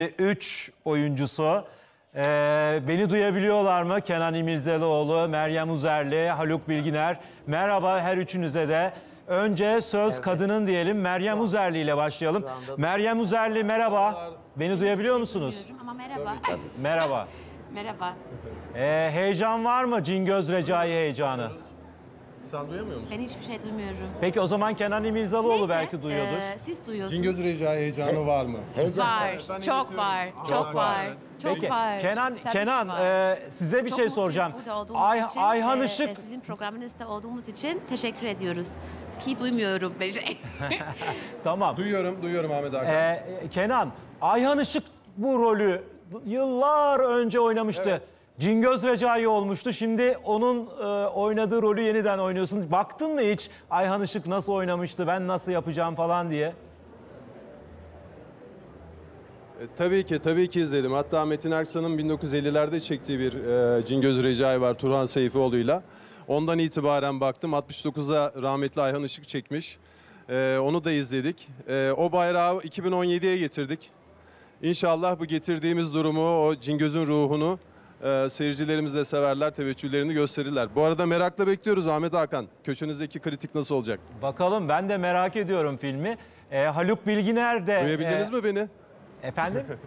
3 oyuncusu. Ee, beni duyabiliyorlar mı? Kenan İmirzalıoğlu, Meryem Uzerli, Haluk Bilginer. Merhaba her üçünüze de. Önce söz kadının diyelim. Meryem Uzerli ile başlayalım. Meryem Uzerli merhaba. Beni duyabiliyor musunuz? Duyuyorum Ama merhaba. Merhaba. merhaba. Ee, heyecan var mı? Cingöz Recai heyecanı. Sen duyamıyor musun? Ben hiçbir şey duymuyorum. Peki o zaman Kenan İmirzalıoğlu Neyse, belki duyuyordur. e, siz duyuyorsunuz. Cingöz Recai heyecanı var mı? Var. Ben Çok var. Çok var. Çok Peki var. Kenan Tabii ki Kenan var. e, size bir Çok şey mutluyuz soracağım. burada olduğumuz Ay, için Ayhan ve, Işık e, sizin programınızda olduğumuz için teşekkür ediyoruz. Ki duymuyorum bir şey. tamam. Duyuyorum, duyuyorum Ahmet Hakan. Ee, Kenan, Ayhan Işık bu rolü yıllar önce oynamıştı. Cingöz Recai olmuştu. Şimdi onun e, oynadığı rolü yeniden oynuyorsun. Baktın mı hiç Ayhan Işık nasıl oynamıştı, ben nasıl yapacağım falan diye? E, tabii ki, tabii ki izledim. Hatta Metin Erksan'ın 1950'lerde çektiği bir e, Cingöz Recai var Turhan Seyfioğlu'yla. Ondan itibaren baktım. 69'a rahmetli Ayhan Işık çekmiş. E, onu da izledik. E, o bayrağı 2017'ye getirdik. İnşallah bu getirdiğimiz durumu, o Cingöz'ün ruhunu e, seyircilerimiz de severler, teveccühlerini gösterirler. Bu arada merakla bekliyoruz Ahmet Hakan. Köşenizdeki kritik nasıl olacak? Bakalım ben de merak ediyorum filmi. Ee, Haluk Bilginer de... Duyabildiniz e, mi beni? Efendim?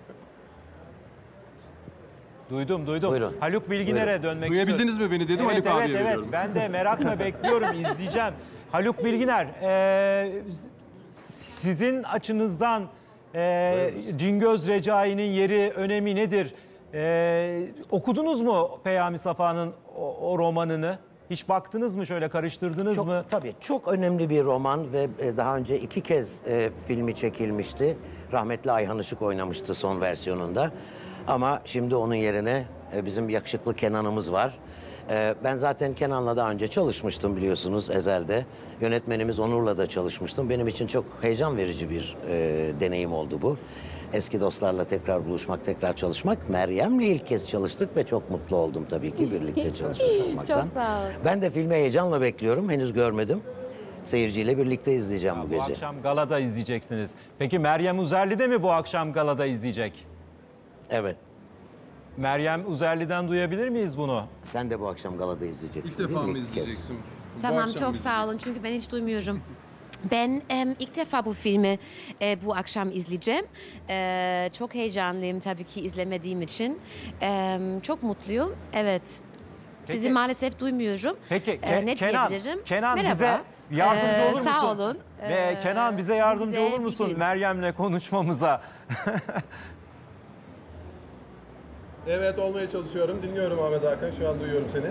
duydum, duydum. Buyurun. Haluk Bilginer'e dönmek istiyorum. Duyabildiniz mi beni dedim Evet, Haluk evet, abiye evet. veriyorum. Ben de merakla bekliyorum, izleyeceğim. Haluk Bilginer, e, sizin açınızdan e, Cingöz Recai'nin yeri, önemi nedir? E, okudunuz mu Peyami Safa'nın o, o romanını? Hiç baktınız mı şöyle karıştırdınız Çok, mı? Tabii çok önemli bir roman ve e, daha önce iki kez e, filmi çekilmişti. Rahmetli Ayhan Işık oynamıştı son versiyonunda. Ama şimdi onun yerine e, bizim yakışıklı Kenan'ımız var. E, ben zaten Kenan'la daha önce çalışmıştım biliyorsunuz Ezel'de. Yönetmenimiz Onur'la da çalışmıştım. Benim için çok heyecan verici bir e, deneyim oldu bu. Eski dostlarla tekrar buluşmak, tekrar çalışmak. Meryem'le ilk kez çalıştık ve çok mutlu oldum tabii ki birlikte çalışmak olmaktan. Çok sağ ol. Ben de filmi heyecanla bekliyorum. Henüz görmedim. Seyirciyle birlikte izleyeceğim bu Bu gece. akşam galada izleyeceksiniz. Peki Meryem Uzerli de mi bu akşam galada izleyecek? Evet. Meryem Uzerli'den duyabilir miyiz bunu? Sen de bu akşam galada izleyeceksin. İlk değil defa mi? mı İlk kez. izleyeceksin? Bu Tamam akşam çok mı sağ olun çünkü ben hiç duymuyorum. Ben em, ilk defa bu filmi e, bu akşam izleyeceğim. E, çok heyecanlıyım tabii ki izlemediğim için. Em, çok mutluyum. Evet. Sizi Peki. maalesef duymuyorum. Peki E, Ke- ne Kenan, diyebilirim? Kenan Merhaba. bize yardımcı E, olur musun? Sağ olun. Ve E, Kenan bize yardımcı bize olur bir musun gün. Meryem'le konuşmamıza? Evet olmaya çalışıyorum. Dinliyorum Ahmet Hakan. Şu an duyuyorum seni.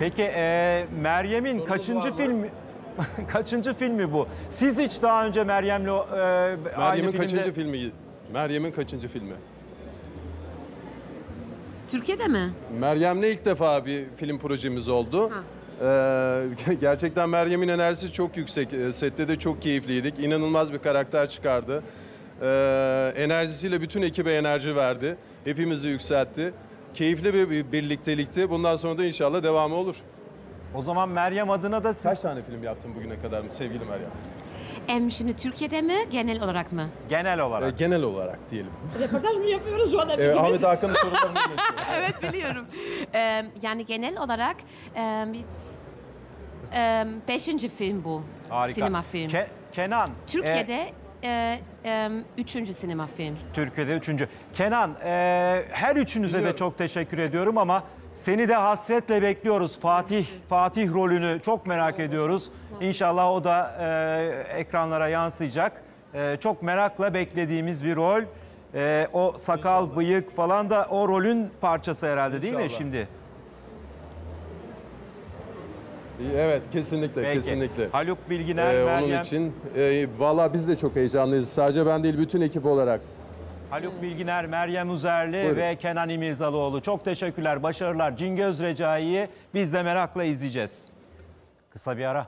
Peki e, Meryem'in Sorunuz var kaçıncı mı? filmi? kaçıncı filmi bu? Siz hiç daha önce Meryem'le e, aynı Meryem'in filmde... kaçıncı filmi? Meryem'in kaçıncı filmi? Türkiye'de mi? Meryem'le ilk defa bir film projemiz oldu. Ee, gerçekten Meryem'in enerjisi çok yüksek. Ee, Sette de çok keyifliydik. İnanılmaz bir karakter çıkardı. Ee, enerjisiyle bütün ekibe enerji verdi. Hepimizi yükseltti. Keyifli bir bir birliktelikti. Bundan sonra da inşallah devamı olur. O zaman Meryem adına da siz... Kaç tane film yaptın bugüne kadar sevgili Meryem? Em, şimdi Türkiye'de mi genel olarak mı? genel Ee, olarak. genel olarak diyelim. Röportaj mı yapıyoruz şu anda? Evet, Ahmet Hakan'ın sorularını evet biliyorum. Em, yani genel olarak em, em, beşinci film bu. Harika. Sinema film. Ke- Kenan. e, E, em, üçüncü sinema film. Türkiye'de üçüncü. Kenan, e, her üçünüze de çok teşekkür ediyorum ama seni de hasretle bekliyoruz. Fatih, Fatih rolünü çok merak ediyoruz. İnşallah o da e, ekranlara yansıyacak. E, çok merakla beklediğimiz bir rol. E, o sakal, bıyık falan da o rolün parçası herhalde değil mi İnşallah. şimdi? Evet kesinlikle Peki. kesinlikle. Haluk Bilginer, Ee, Meryem. onun için e, valla biz de çok heyecanlıyız. Sadece ben değil bütün ekip olarak. Haluk Bilginer, Meryem Uzerli Buyurun. ve Kenan İmirzalıoğlu. Çok teşekkürler, başarılar. Cingöz Recai'yi biz de merakla izleyeceğiz. Kısa bir ara.